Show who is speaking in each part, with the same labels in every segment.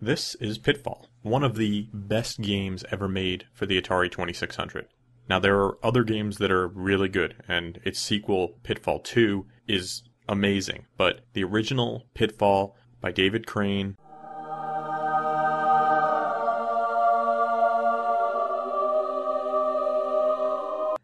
Speaker 1: This is Pitfall, one of the best games ever made for the Atari 2600. Now, there are other games that are really good, and its sequel, Pitfall 2, is amazing, but the original Pitfall by David Crane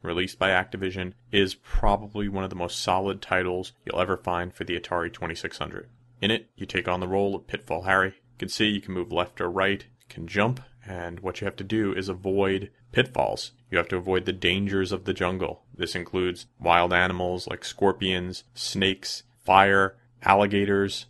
Speaker 1: released by Activision, is probably one of the most solid titles you'll ever find for the Atari 2600. In it, you take on the role of Pitfall Harry. You can see you can move left or right, can jump, and what you have to do is avoid pitfalls. You have to avoid the dangers of the jungle. This includes wild animals like scorpions, snakes, fire, alligators.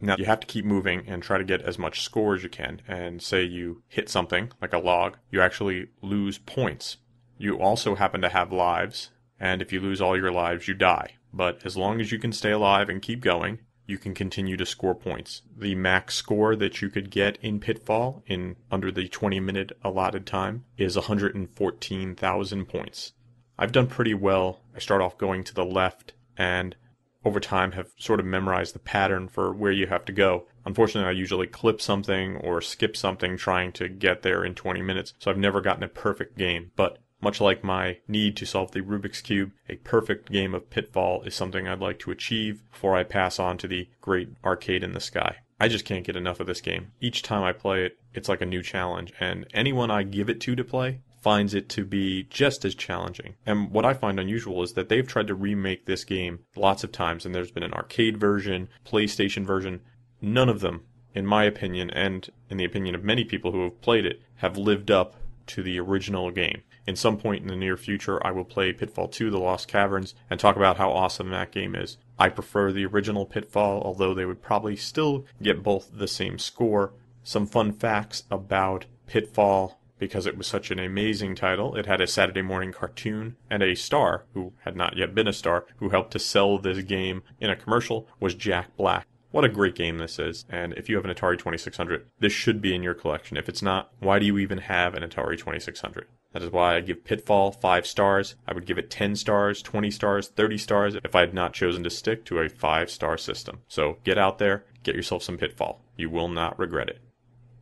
Speaker 1: Now, you have to keep moving and try to get as much score as you can. And say you hit something, like a log, you actually lose points you also happen to have lives, and if you lose all your lives, you die. But as long as you can stay alive and keep going, you can continue to score points. The max score that you could get in Pitfall in under the 20 minute allotted time is 114,000 points. I've done pretty well. I start off going to the left and over time have sort of memorized the pattern for where you have to go. Unfortunately, I usually clip something or skip something trying to get there in 20 minutes, so I've never gotten a perfect game. But much like my need to solve the Rubik's Cube, a perfect game of Pitfall is something I'd like to achieve before I pass on to the great arcade in the sky. I just can't get enough of this game. Each time I play it, it's like a new challenge, and anyone I give it to to play finds it to be just as challenging. And what I find unusual is that they've tried to remake this game lots of times, and there's been an arcade version, PlayStation version. None of them, in my opinion, and in the opinion of many people who have played it, have lived up to the original game. In some point in the near future, I will play Pitfall 2 The Lost Caverns and talk about how awesome that game is. I prefer the original Pitfall, although they would probably still get both the same score. Some fun facts about Pitfall because it was such an amazing title. It had a Saturday morning cartoon, and a star, who had not yet been a star, who helped to sell this game in a commercial, was Jack Black. What a great game this is. And if you have an Atari 2600, this should be in your collection. If it's not, why do you even have an Atari 2600? That is why I give Pitfall 5 stars. I would give it 10 stars, 20 stars, 30 stars if I had not chosen to stick to a 5 star system. So get out there, get yourself some Pitfall. You will not regret it.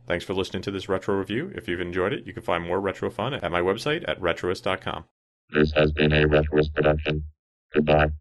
Speaker 1: Thanks for listening to this retro review. If you've enjoyed it, you can find more retro fun at my website at retroist.com.
Speaker 2: This has been a Retroist production. Goodbye.